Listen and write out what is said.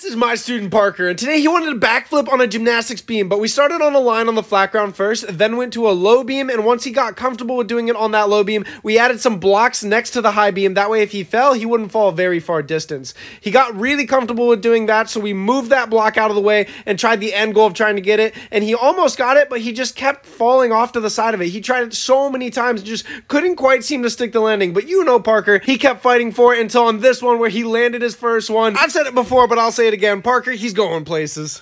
this is my student Parker, and today he wanted a backflip on a gymnastics beam, but we started on a line on the flat ground first, then went to a low beam, and once he got comfortable with doing it on that low beam, we added some blocks next to the high beam. That way, if he fell, he wouldn't fall very far distance. He got really comfortable with doing that, so we moved that block out of the way and tried the end goal of trying to get it, and he almost got it, but he just kept falling off to the side of it. He tried it so many times, just couldn't quite seem to stick the landing, but you know Parker, he kept fighting for it until on this one where he landed his first one. I've said it before, but I'll say it again. Parker, he's going places.